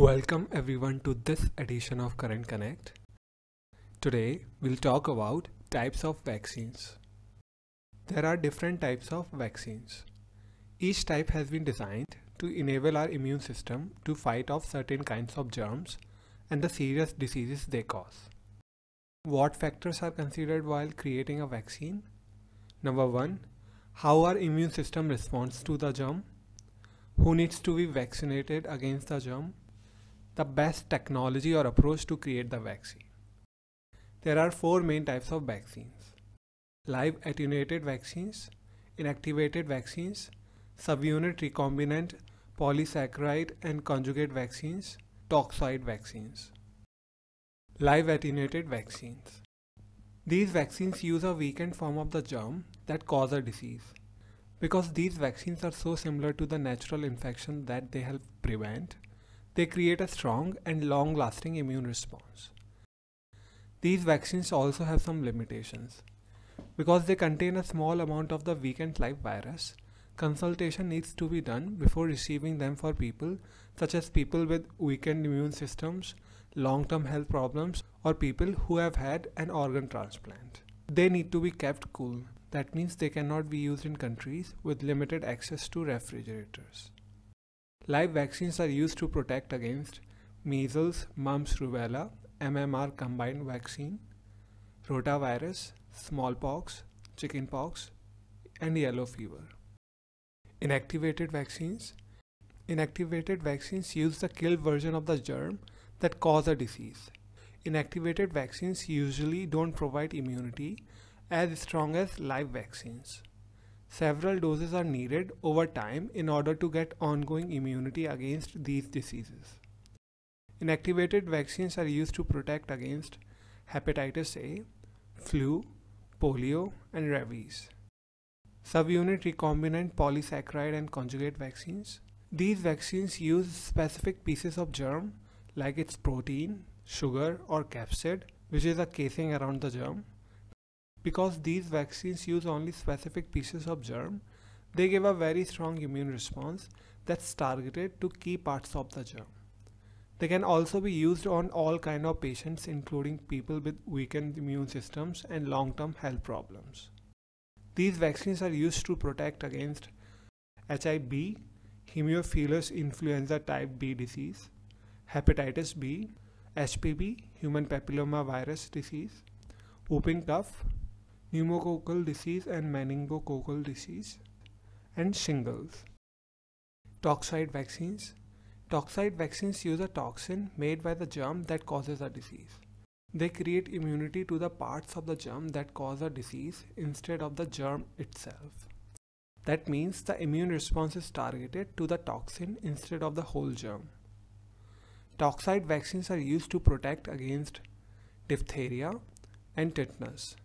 Welcome everyone to this edition of Current Connect. Today we'll talk about types of vaccines. There are different types of vaccines. Each type has been designed to enable our immune system to fight off certain kinds of germs and the serious diseases they cause. What factors are considered while creating a vaccine? Number 1. How our immune system responds to the germ. Who needs to be vaccinated against the germ? The best technology or approach to create the vaccine. There are four main types of vaccines. Live attenuated vaccines, inactivated vaccines, subunit recombinant polysaccharide and conjugate vaccines, toxoid vaccines. Live attenuated vaccines. These vaccines use a weakened form of the germ that cause a disease. Because these vaccines are so similar to the natural infection that they help prevent, they create a strong and long lasting immune response. These vaccines also have some limitations. Because they contain a small amount of the weakened live virus, consultation needs to be done before receiving them for people such as people with weakened immune systems, long term health problems, or people who have had an organ transplant. They need to be kept cool. That means they cannot be used in countries with limited access to refrigerators. Live vaccines are used to protect against measles, mumps, rubella, MMR combined vaccine, rotavirus, smallpox, chickenpox, and yellow fever. Inactivated vaccines. Inactivated vaccines use the killed version of the germ that cause a disease. Inactivated vaccines usually don't provide immunity as strong as live vaccines. Several doses are needed over time in order to get ongoing immunity against these diseases. Inactivated vaccines are used to protect against hepatitis A, flu, polio, and rabies. Subunit recombinant polysaccharide and conjugate vaccines. These vaccines use specific pieces of germ like its protein, sugar, or capsid, which is a casing around the germ, because these vaccines use only specific pieces of germ, they give a very strong immune response that's targeted to key parts of the germ. They can also be used on all kind of patients including people with weakened immune systems and long-term health problems. These vaccines are used to protect against Hib, Haemophilus influenza type B disease, hepatitis B, HPV, human papilloma virus disease, whooping cough, pneumococcal disease and meningococcal disease, and shingles. Toxoid vaccines. Toxoid vaccines use a toxin made by the germ that causes a disease. They create immunity to the parts of the germ that cause a disease instead of the germ itself. That means the immune response is targeted to the toxin instead of the whole germ. Toxoid vaccines are used to protect against diphtheria and tetanus.